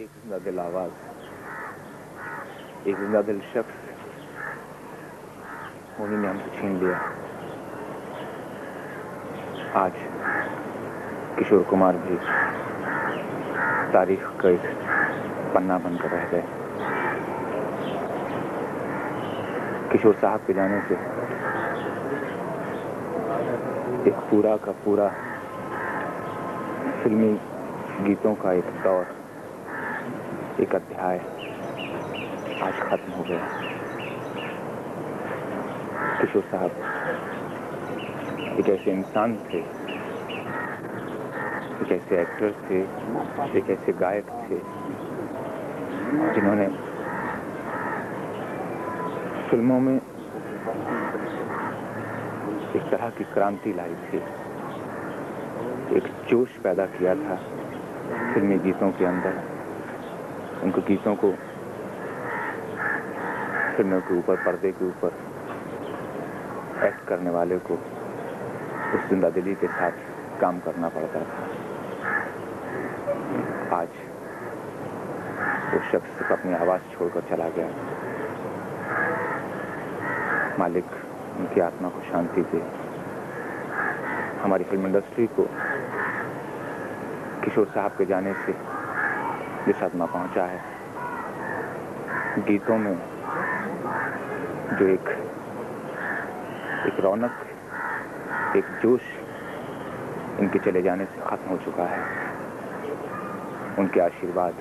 एक ज़िंदा दिल आवाज़, एक ज़िंदा दिल शख्स, उन्हीं ने हमसे छीन लिया। आज किशोर कुमार भी तारीख का एक पन्ना बनकर रह गए। किशोर साहब के जाने से एक पूरा का पूरा फिल्मी गीतों का एक दौर एक अध्याय आज खत्म हो गया। किशोर साहब, एक ऐसे इंसान थे, एक ऐसे एक्टर थे, एक ऐसे गायक थे, जिन्होंने फ़िल्मों में एक तरह की क्रांति लाई थी। एक जोश पैदा किया था फिल्मी गीतों के अंदर। उनको गीतों को फ़िल्मों के ऊपर, पर्दे के ऊपर एक्ट करने वाले को उस ज़िंदा दिली के साथ काम करना पड़ता था। आज वो शख्स अपनी आवाज़ छोड़कर चला गया। मालिक, उनकी आत्मा को शांति दे हमारी फ़िल्म इंडस्ट्री को किशोर साहब के जाने से ये सदमा पहुँचा है। गीतों में जो एक एक रौनक, एक जोश इनके चले जाने से खत्म हो चुका है। उनके आशीर्वाद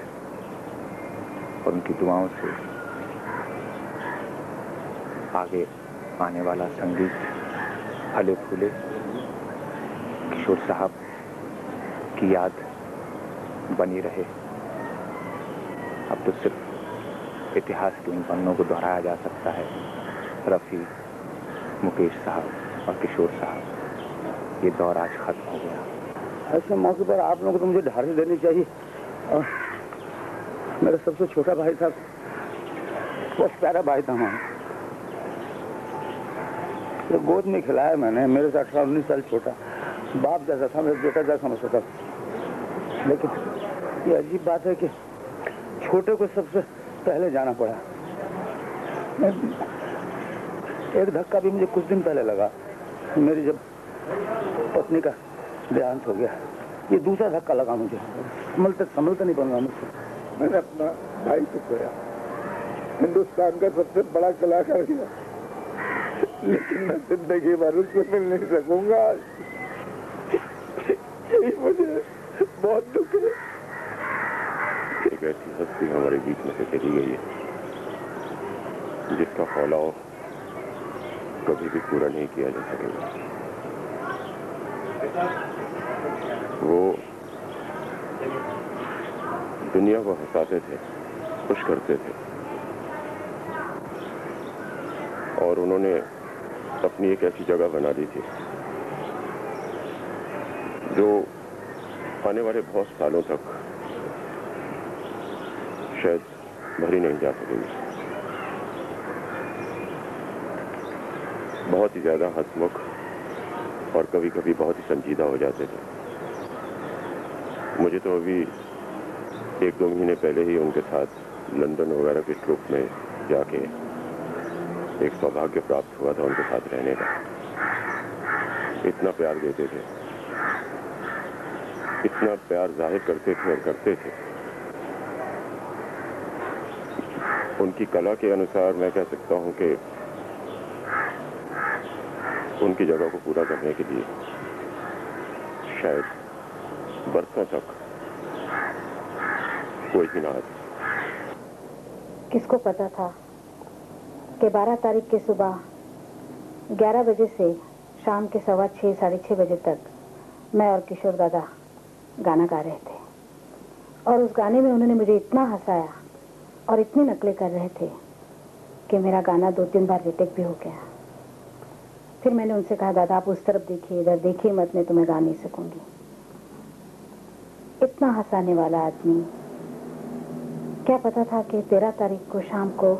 और उनकी दुआओं से आगे आने वाला संगीत फले फूले किशोर साहब की याद बनी रहे। अब तो सिर्फ़ इतिहास के इन पन्नों को दोहराया जा सकता है। रफ़ी, मुकेश साहब और किशोर साहब, ये दौर आज खत्म हो गया। ऐसे मौके पर आप लोगों को तो मुझे ढाल देनी चाहिए। और मेरा सबसे छोटा भाई था, बहुत प्यारा भाई था हमारा तो गोद में खिलाया मैंने, मेरे से अठारह उन्नीस साल छोटा। बाप जैसा था, मेरे बेटा जैसा समझ सकता लेकिन ये अजीब बात है कि छोटे को सबसे पहले जाना पड़ा। एक धक्का भी मुझे कुछ दिन पहले लगा। मेरी जब पत्नी का देहांत हो गया, ये दूसरा धक्का लगा मुझे। संभलते संभलते नहीं बन रहा मुझसे मैंने अपना भाई को खोया। हिंदुस्तान का सबसे बड़ा कलाकार किया लेकिन मैं ज़िंदगी भर उससे मिल नहीं सकूँगा। मुझे बहुत दुख है। एक ऐसी हस्ती हमारे बीच में से चली गई है। जिसका फौलाव कभी भी पूरा नहीं किया जा सकेगा। वो दुनिया को हंसाते थे, खुश करते थे। और उन्होंने अपनी एक ऐसी जगह बना दी थी, जो आने वाले बहुत सालों तक शायद भरी नहीं जा सकेगी। बहुत ही ज़्यादा हंसमुख और कभी कभी बहुत ही संजीदा हो जाते थे। मुझे तो अभी एक दो महीने पहले ही उनके साथ लंदन वगैरह के ट्रुप में जाके एक सौभाग्य प्राप्त हुआ था उनके साथ रहने का। इतना प्यार देते थे। इतना प्यार ज़ाहिर करते थे और करते थे। उनकी कला के अनुसार मैं कह सकता हूँ कि उनकी जगह को पूरा करने के लिए शायद बरसों तक कोई भी ना किसको पता था कि 12 तारीख के सुबह 11 बजे से शाम के सवा छः साढ़े छः बजे तक मैं और किशोर दादा गाना गा रहे थे। और उस गाने में उन्होंने मुझे इतना हंसाया और इतनी नकलें कर रहे थे कि मेरा गाना दो तीन बार रिटेक भी हो गया। फिर मैंने उनसे कहा, दादा, आप उस तरफ़ देखिए, इधर देखिए मत मैं तुम्हें गा नहीं सकूँगी। इतना हंसाने वाला आदमी, क्या पता था कि तेरह तारीख को शाम को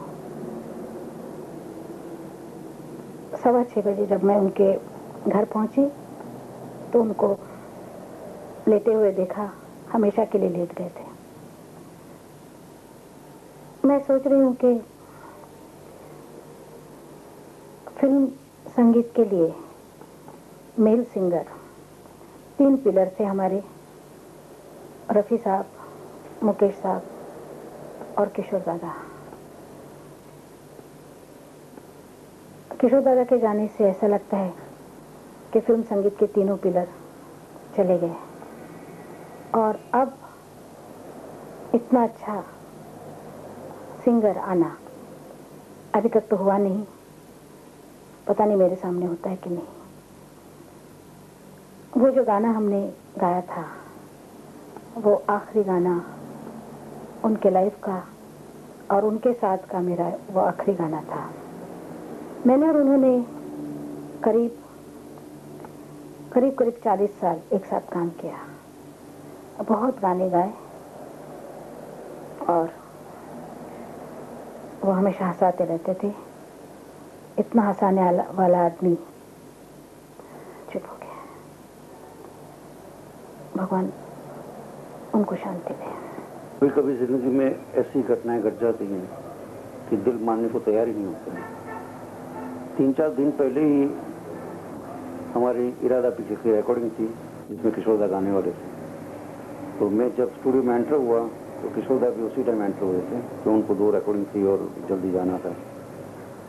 सवा छः बजे जब मैं उनके घर पहुँची तो उनको लेटे हुए देखा, हमेशा के लिए लेट गए थे। मैं सोच रही हूँ कि फ़िल्म संगीत के लिए मेल सिंगर, तीन पिलर थे हमारे, रफ़ी साहब, मुकेश साहब और किशोर दादा। किशोर दादा के जाने से ऐसा लगता है कि फ़िल्म संगीत के तीनों पिलर चले गए। और अब इतना अच्छा सिंगर आना। अभी तक तो हुआ नहीं। पता नहीं मेरे सामने होता है कि नहीं। वो जो गाना हमने गाया था, वो आखिरी गाना उनके लाइफ का और उनके साथ का मेरा वो आखिरी गाना था। मैंने और उन्होंने करीब करीब करीब चालीस साल एक साथ काम किया। बहुत गाने गाए और वो हमेशा हंसाते रहते थे। इतना हंसाने वाला आदमी चुप हो गया। भगवान उनको शांति दे। कभी कभी ज़िंदगी में ऐसी घटनाएँ घट जाती हैं कि दिल मानने को तैयार ही नहीं होता तीन चार दिन पहले ही हमारी इरादा पीछे की रिकॉर्डिंग थी, जिसमें किशोरदा गाने वाले थे। तो मैं जब स्टूडियो में एंटर हुआ तो किशोरदा भी उसी टाइम एंटर हुए थे तो उनको दो रिकॉर्डिंग थी और जल्दी जाना था।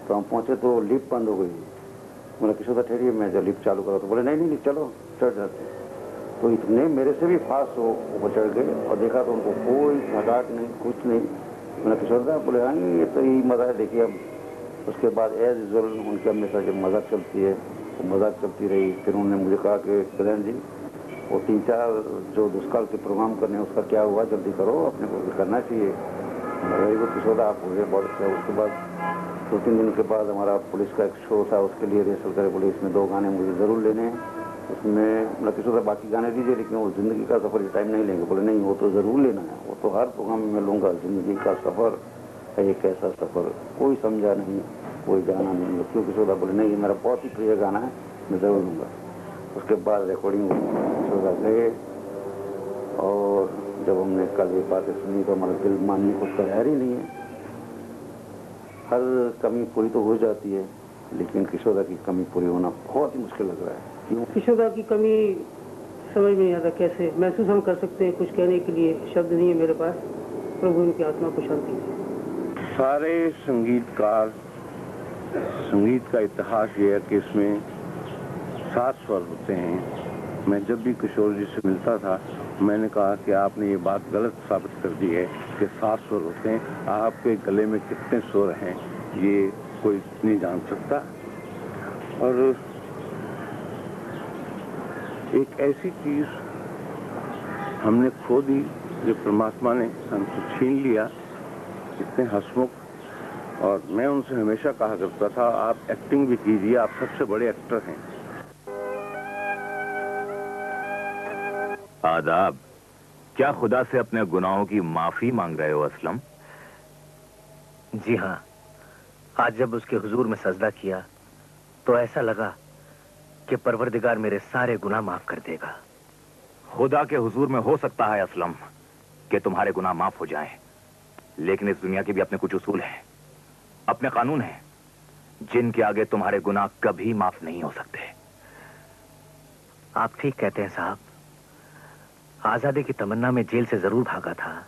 तो हम पहुँचे तो लिफ्ट बंद हो गई। बोला किशोरदा ठहरिए, मैं जब लिफ्ट चालू करा तो बोले, नहीं नहीं नहीं, चलो, चढ़ जाते तो इतने मेरे से भी फास्ट हो ऊपर चढ़ गए और देखा तो उनको कोई मज़ाक नहीं, कुछ नहीं। मैंने किशोरदा बोले हाँ ये तो यही मज़ा है, देखिए अब। उसके बाद एज यूजल उनके हमेशा जब मज़ाक चलती है तो मज़ाक चलती रही। फिर उन्होंने मुझे कहा कि कल्याण जी वो तीन चार जो दुष्काल के प्रोग्राम करने, उसका क्या हुआ, जल्दी करो, अपने को करना चाहिए। वेरी गुड किशोरदा आप मुझे बहुत अच्छा उसके बाद दो तीन दिन के बाद हमारा पुलिस का एक शो था, उसके लिए रिहर्सल करे बोले इसमें दो गाने मुझे ज़रूर लेने हैं। उसमें मतलब किशोर बाकी गाने दीजिए, लेकिन वो ज़िंदगी का सफ़र ये टाइम नहीं लेंगे। बोले, नहीं, वो तो ज़रूर लेना है। वो तो हर प्रोग्राम में मैं लूँगा। ज़िंदगी का सफ़र है एक ऐसा सफ़र? कोई समझा नहीं, कोई गाना नहीं। क्यों किशोर बोले, नहीं, ये मेरा बहुत ही प्रिय गाना है, मैं ज़रूर लूँगा। उसके बाद रिकॉर्डिंग किशोर गए और जब हमने कल ये बातें सुनी तो हमारा दिल मानने को तैयार ही नहीं है। हर कमी पूरी तो हो जाती है लेकिन किशोदा की कमी पूरी होना बहुत ही मुश्किल लग रहा है। क्यों? किशोदा की कमी समझ में नहीं आता कैसे। महसूस हम कर सकते हैं कुछ कहने के लिए शब्द नहीं है मेरे पास। प्रभु उनकी आत्मा को शांति सारे संगीतकार संगीत का इतिहास ये है कि इसमें सात स्वर होते हैं। मैं जब भी किशोर जी से मिलता था, मैंने कहा कि आपने ये बात गलत साबित कर दी है कि सात स्वर होते हैं। आपके गले में कितने स्वर हैं, ये कोई नहीं जान सकता। और एक ऐसी चीज़ हमने खो दी जो परमात्मा ने हमसे छीन लिया इतने हसमुख, और मैं उनसे हमेशा कहा करता था, आप एक्टिंग भी कीजिए, आप सबसे बड़े एक्टर हैं। आदाब। क्या खुदा से अपने गुनाहों की माफ़ी मांग रहे हो असलम? जी हाँ। आज जब उसके हुजूर में सजदा किया तो ऐसा लगा कि परवरदिगार मेरे सारे गुनाह माफ़ कर देगा। खुदा के हुजूर में हो सकता है असलम कि तुम्हारे गुनाह माफ़ हो जाएँ, लेकिन इस दुनिया के भी अपने कुछ उसूल हैं अपने कानून हैं जिनके आगे तुम्हारे गुनाह कभी माफ़ नहीं हो सकते। आप ठीक कहते हैं साहब आज़ादी की तमन्ना में जेल से ज़रूर भागा था।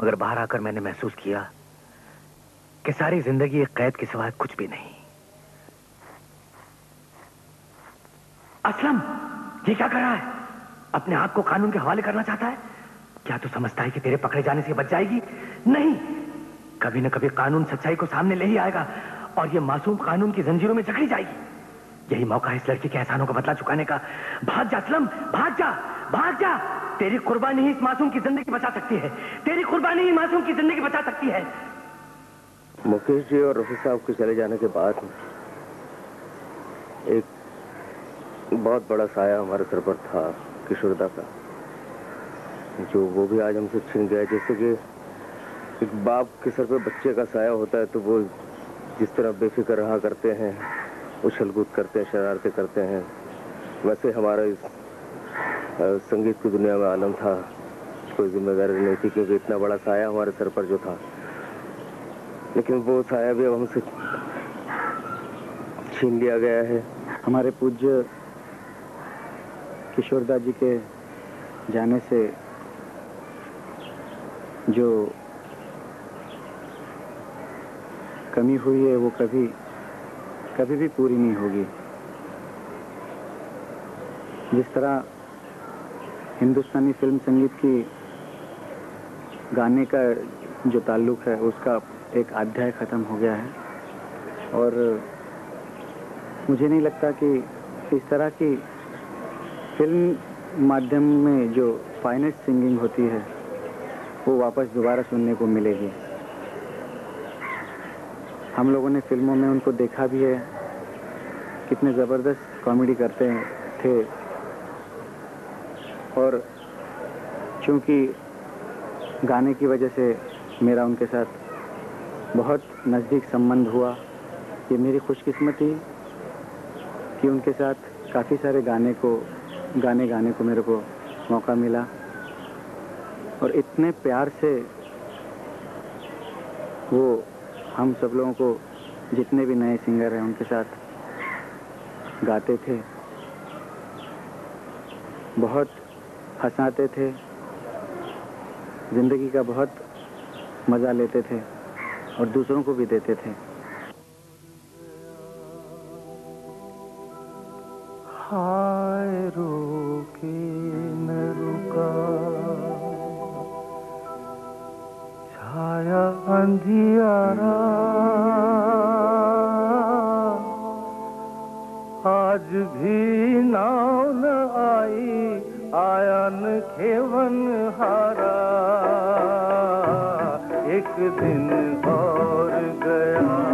मगर बाहर आकर मैंने महसूस किया कि सारी ज़िंदगी एक कैद के सिवाय कुछ भी नहीं। असलम, ये क्या कर रहा है? अपने आप को कानून के हवाले करना चाहता है? क्या तू समझता है कि तेरे पकड़े जाने से बच जाएगी? नहीं। कभी ना कभी कानून सच्चाई को सामने ले ही आएगा और ये मासूम कानून की जंजीरों में जकड़ी जाएगी। यही मौका है इस लड़की के एहसानों का बदला चुकाने का। भाग जा, असलम, भाग जा। भाग जा। तेरी कुर्बानी ही इस मासूम की ज़िंदगी बचा सकती है। तेरी कुर्बानी ही मासूम की ज़िंदगी बचा सकती है। मुकेश जी और रफी साहब के चले जाने के बाद एक बहुत बड़ा साया हमारे सर पर था, किशोरदा का, जो वो भी आज हमसे छिन गया। जैसे कि एक बाप के सर पर बच्चे का साया होता है तो वो जिस तरह बेफिक्र रहा करते हैं उछल कूद करते हैं, शरारतें करते हैं, वैसे हमारा इस संगीत की दुनिया में आलम था। कोई ज़िम्मेदारी नहीं थी, क्योंकि इतना बड़ा साया हमारे सर पर जो था। लेकिन वो साया भी अब हमसे छीन लिया गया है। हमारे पूज्य किशोरदा जी के जाने से जो कमी हुई है, वो कभी कभी भी पूरी नहीं होगी। जिस तरह हिंदुस्तानी फ़िल्म संगीत की गाने का जो ताल्लुक है, उसका एक अध्याय ख़त्म हो गया है। और मुझे नहीं लगता कि इस तरह की फ़िल्म माध्यम में जो फाइनेस्ट सिंगिंग होती है, वो वापस दोबारा सुनने को मिलेगी। हम लोगों ने फ़िल्मों में उनको देखा भी है, कितने ज़बरदस्त कॉमेडी करते थे। और चूँकि गाने की वजह से मेरा उनके साथ बहुत नज़दीक संबंध हुआ, ये मेरी खुशकिस्मती कि उनके साथ काफ़ी सारे गाने को, गाने गाने को मेरे को मौका मिला। और इतने प्यार से वो हम सब लोगों को जितने भी नए सिंगर हैं उनके साथ गाते थे। बहुत हंसाते थे। ज़िंदगी का बहुत मज़ा लेते थे और दूसरों को भी देते थे। हाय रोके न रुका। छाया अंधियारा। आज भी नाव आयन खेवन हारा। एक दिन और गया।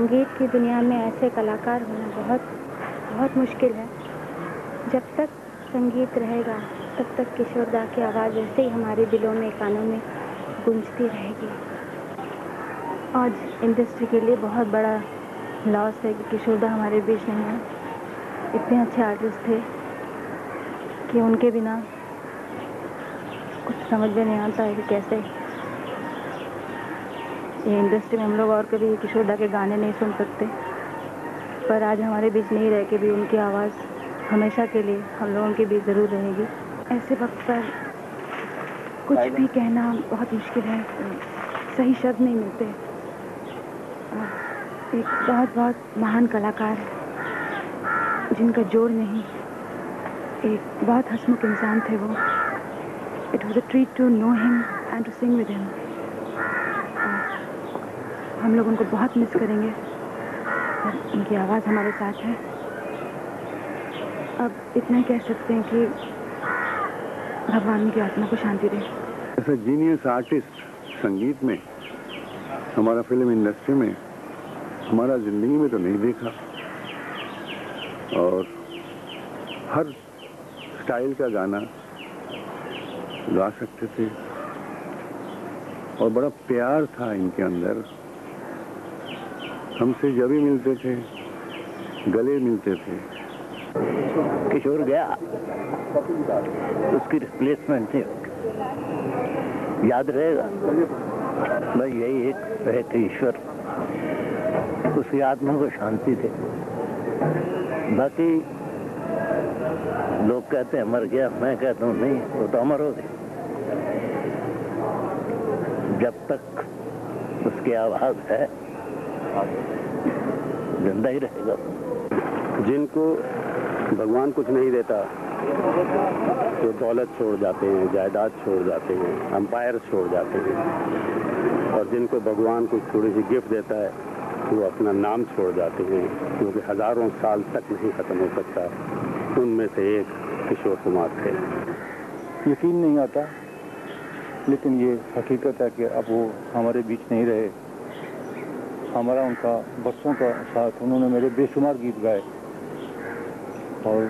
संगीत की दुनिया में ऐसे कलाकार होना बहुत बहुत मुश्किल है। जब तक संगीत रहेगा, तब तक किशोरदा की आवाज़ ऐसे ही हमारे दिलों में, कानों में गूंजती रहेगी। आज इंडस्ट्री के लिए बहुत बड़ा लॉस है कि किशोरदा हमारे बीच नहीं है। इतने अच्छे आर्टिस्ट थे कि उनके बिना कुछ समझ में नहीं आता है कि कैसे ये इंडस्ट्री में हम लोग और कभी किशोरदा के गाने नहीं सुन सकते। पर आज हमारे बीच नहीं रह के भी उनकी आवाज़ हमेशा के लिए हम लोगों के बीच ज़रूर रहेगी। ऐसे वक्त पर कुछ भी कहना बहुत मुश्किल है सही शब्द नहीं मिलते। एक बहुत बहुत महान कलाकार जिनका जोड़ नहीं एक बहुत हंसमुख इंसान थे वो। It was a treat to know him and to sing with him हम लोग उनको बहुत मिस करेंगे। उनकी आवाज़ हमारे साथ है। अब इतना कह सकते हैं कि भगवान उनकी आत्मा को शांति दे। ऐसा जीनियस आर्टिस्ट संगीत में, हमारा फ़िल्म इंडस्ट्री में, हमारा ज़िंदगी में तो नहीं देखा। और हर स्टाइल का गाना गा सकते थे। और बड़ा प्यार था इनके अंदर। हमसे जब ही मिलते थे, गले मिलते थे। किशोर गया। उसकी रिप्लेसमेंट होगी याद रहेगा? बस यही एक रहे थे ईश्वर उसकी आत्मा को शांति दे। बाकी लोग कहते हैं, मर गया, मैं कहता हूँ, नहीं, वो तो अमर हो गए। जब तक उसकी आवाज़ है ज़िंदा ही रहेगा। जिनको भगवान कुछ नहीं देता तो दौलत छोड़ जाते हैं, जायदाद छोड़ जाते हैं अंपायर छोड़ जाते हैं। और जिनको भगवान कुछ थोड़ी सी गिफ्ट देता है, वो अपना नाम छोड़ जाते हैं क्योंकि हज़ारों साल तक नहीं खत्म हो सकता। उनमें से एक किशोर कुमार थे। यकीन नहीं आता, लेकिन ये हकीकत है कि अब वो हमारे बीच नहीं रहे। हमारा उनका बरसों का साथ उन्होंने मेरे बेशुमार गीत गाए। और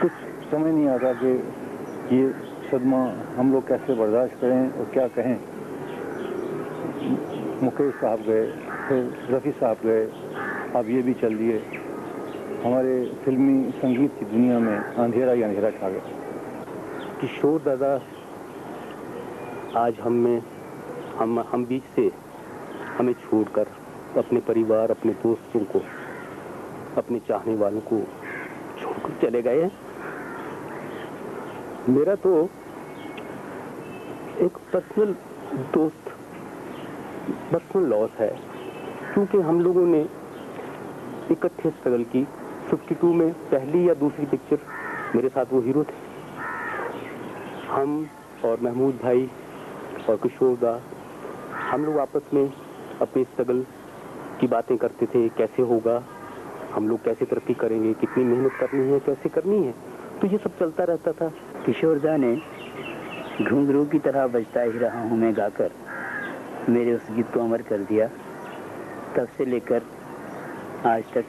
कुछ समझ नहीं आता कि ये सदमा हम लोग कैसे बर्दाश्त करें और क्या कहें। मुकेश साहब गए, फिर रफ़ी साहब गए, अब ये भी चल दिए हमारे फिल्मी संगीत की दुनिया में अंधेरा ही अंधेरा छा गया। किशोर दादा, आज हम में, हम हम बीच से हमें छोड़कर अपने परिवार, अपने दोस्तों को, अपने चाहने वालों को छोड़कर चले गए मेरा तो एक पर्सनल दोस्त पर्सनल लॉस है, क्योंकि हम लोगों ने इकट्ठे स्ट्रगल की। 52 में पहली या दूसरी पिक्चर मेरे साथ वो हीरो थे। हम और महमूद भाई और किशोर दा हम लोग आपस में अपने स्ट्रगल की बातें करते थे, कैसे होगा, हम लोग कैसे तरक्की करेंगे, कितनी मेहनत करनी है, कैसे करनी है। तो ये सब चलता रहता था। किशोर दा ने घुंघरू की तरह बजता ही रहा हूँ मैं गाकर। मेरे उस गीत को अमर कर दिया। तब से लेकर आज तक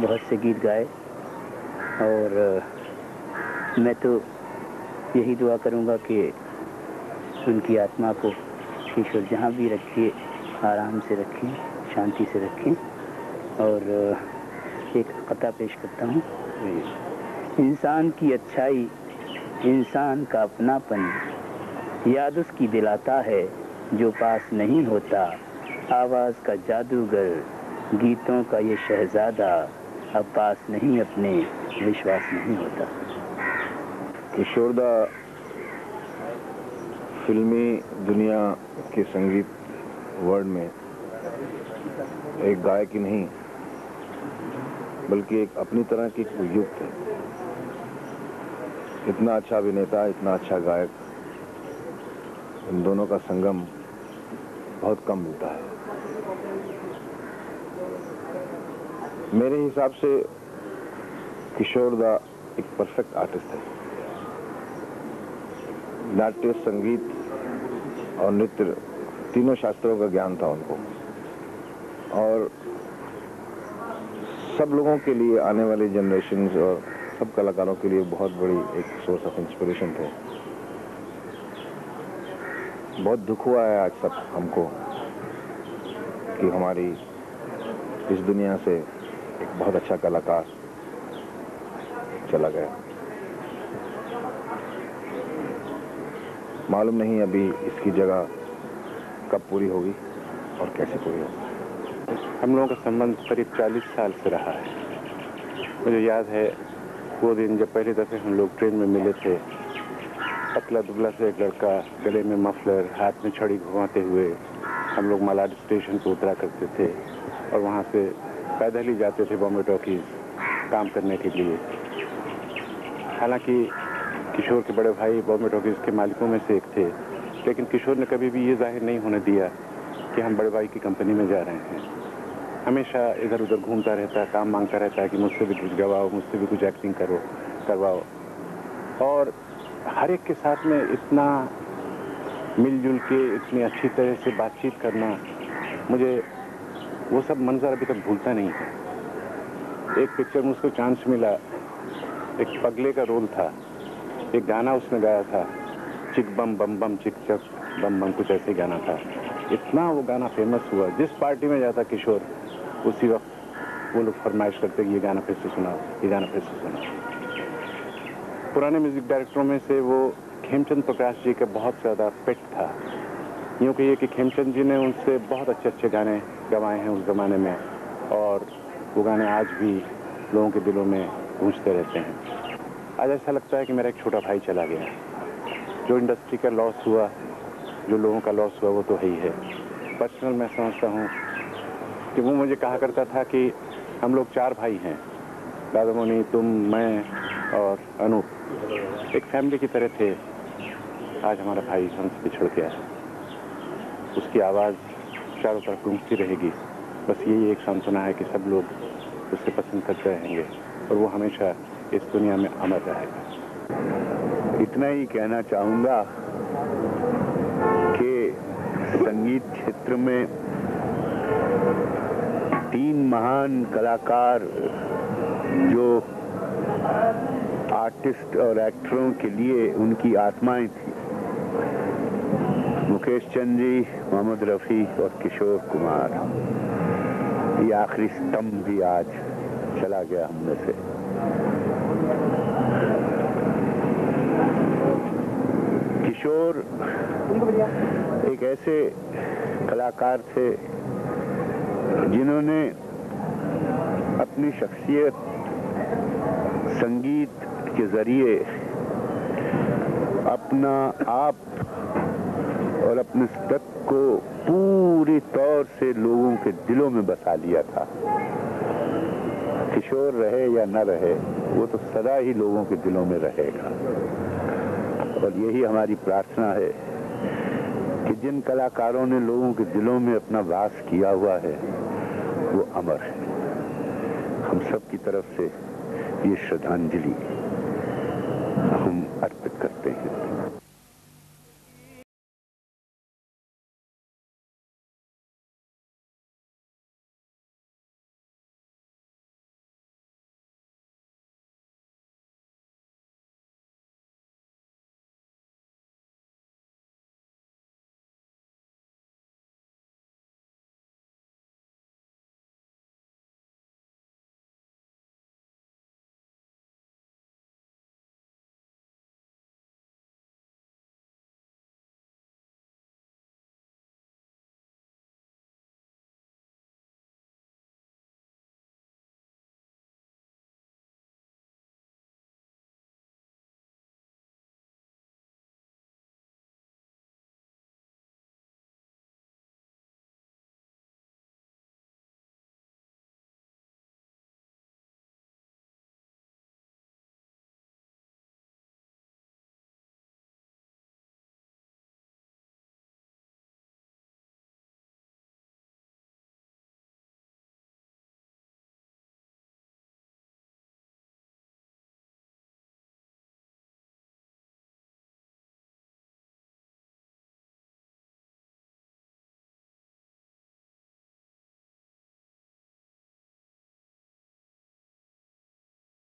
बहुत से गीत गाए। और मैं तो यही दुआ करूँगा कि उनकी आत्मा को ईश्वर जहाँ भी रखिए। आराम से रखें, शांति से रखें। और एक कथा पेश करता हूँ। इंसान की अच्छाई, इंसान का अपनापन, याद उसकी दिलाता है जो पास नहीं होता। आवाज़ का जादूगर, गीतों का ये शहजादा, अब पास नहीं, अपने विश्वास नहीं होता। किशोरदा फिल्मी दुनिया के संगीत वर्ल्ड में एक गायक ही नहीं, बल्कि एक अपनी तरह की युक्त है। इतना अच्छा अभिनेता, इतना अच्छा गायक, इन दोनों का संगम बहुत कम मिलता है। मेरे हिसाब से किशोर दा एक परफेक्ट आर्टिस्ट है। नाट्य, संगीत और नृत्य तीनों शास्त्रों का ज्ञान था उनको। और सब लोगों के लिए आने वाले जनरेशन और सब कलाकारों के लिए बहुत बड़ी एक सोर्स ऑफ़ इंस्पिरेशन थे। बहुत दुख हुआ है आज सब हमको कि हमारी इस दुनिया से एक बहुत अच्छा कलाकार चला गया। मालूम नहीं अभी इसकी जगह कब पूरी होगी और कैसे पूरी होगी? हम लोगों का संबंध करीब 40 साल से रहा है। मुझे याद है, वो दिन जब पहली दफे हम लोग ट्रेन में मिले थे, पतला दुबला से एक लड़का गले में मफलर, हाथ में छड़ी घुमाते हुए हम लोग मलाड स्टेशन पर उतरा करते थे और वहाँ से पैदल ही जाते थे बॉम्बे टॉकीज काम करने के लिए। हालाँकि किशोर के बड़े भाई बॉम्बे टॉकीज के मालिकों में से एक थे। लेकिन किशोर ने कभी भी ये ज़ाहिर नहीं होने दिया कि हम बड़े भाई की कंपनी में जा रहे हैं। हमेशा इधर उधर घूमता रहता है काम माँगता रहता है कि मुझसे भी कुछ गवाओ, मुझसे भी कुछ एक्टिंग करो, करवाओ। और हर एक के साथ में इतना मिलजुल के, इतनी अच्छी तरह से बातचीत करना मुझे वो सब मंजर अभी तक भूलता नहीं है। एक पिक्चर में उसको चांस मिला, एक पगले का रोल था, एक गाना उसने गाया था। चिक बम बम बम चिक चक बम बम कुछ ऐसे गाना था। इतना वो गाना फ़ेमस हुआ। जिस पार्टी में जाता किशोर, उसी वक्त वो लोग फरमाइश करते कि ये गाना फिर से सुनाओ, ये गाना फिर से सुना पुराने म्यूज़िक डायरेक्टरों में से वो खेमचंद प्रकाश जी का बहुत ज़्यादा पेट था। यूँ कहिए कि खेमचंद जी ने उनसे बहुत अच्छे अच्छे गाने गवाए हैं उस ज़माने में और वो गाने आज भी लोगों के दिलों में गूंजते रहते हैं। आज ऐसा लगता है कि मेरा एक छोटा भाई चला गया जो इंडस्ट्री का लॉस हुआ, जो लोगों का लॉस हुआ, वो तो है ही है। पर्सनल मैं समझता हूँ कि वो मुझे कहा करता था कि हम लोग चार भाई हैं। दादा मोनी, तुम, मैं और अनूप। एक फैमिली की तरह थे। आज हमारा भाई हमसे बिछड़ गया है। उसकी आवाज़ चारों तरफ़ गूंजती रहेगी। बस यही एक सांत्वना है कि सब लोग उसे पसंद करते रहेंगे और वो हमेशा इस दुनिया में अमर रहेगा। इतना ही कहना चाहूँगा कि संगीत क्षेत्र में तीन महान कलाकार जो आर्टिस्ट और एक्टरों के लिए उनकी आत्माएँ थी, मुकेश चंद जी, मोहम्मद रफ़ी और किशोर कुमार। ये आखिरी स्तंभ भी आज चला गया हमने से। किशोर एक ऐसे कलाकार थे जिन्होंने अपनी शख्सियत संगीत के ज़रिए अपना आप और अपने तक को पूरी तौर से लोगों के दिलों में बसा लिया था। किशोर रहे या न रहे, वो तो सदा ही लोगों के दिलों में रहेगा। और यही हमारी प्रार्थना है कि जिन कलाकारों ने लोगों के दिलों में अपना वास किया हुआ है, वो अमर है। हम सब की तरफ़ से ये श्रद्धांजलि।